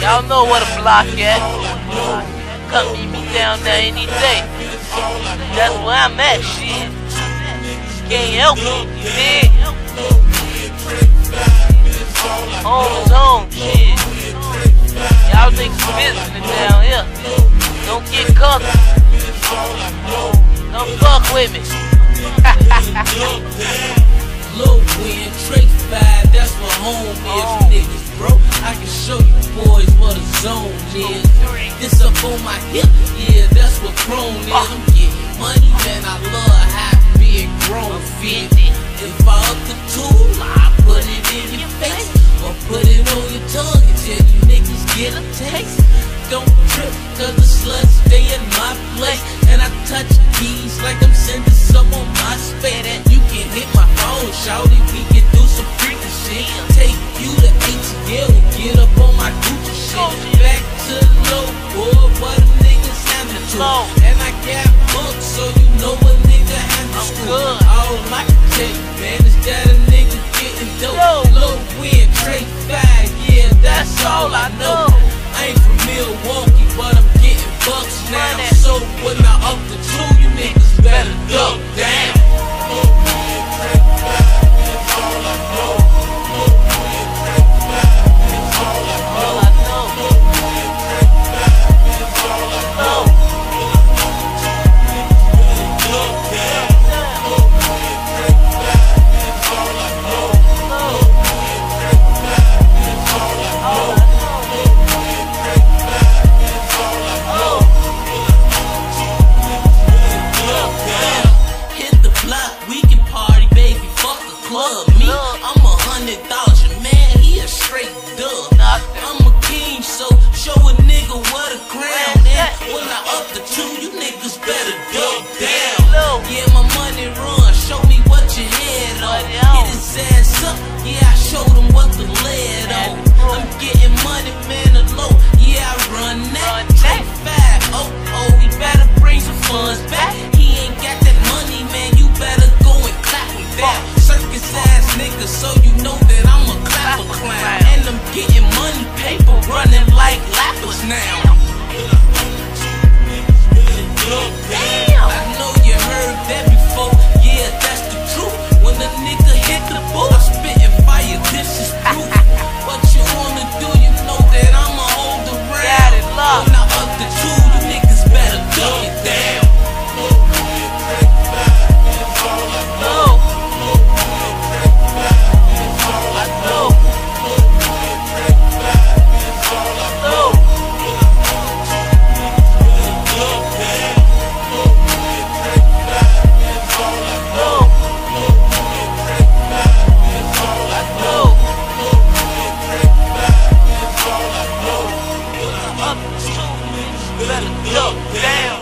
Y'all know where the block at. Come meet me down there any day. That's where I'm at, shit. Can't help it, you dig? Home is home, shit. Y'all niggas visiting down here. Don't get caught. Don't fuck with me. Low End, Trey 5, that's what home is, oh. niggas, bro. I can show you boys what a zone is. This up on my hip, yeah, that's what chrome is. I'm getting Low. And I got books, so you know a nigga handle I'm school. good. All I can tell you, man, is that a nigga getting dope. Yo. Low End, Trey 5, yeah, that's all I know. I ain't from his ass up. Yeah, I showed him what the lead on. I'm getting money, man, a low. Yeah, I run that. Take that. five. Oh, oh, he better bring some funds back. He ain't got that money, man. You better go and clap him down. Circus ass nigga, so you know that I'm a clapper clown. And I'm getting money, paper running Verlo, creo.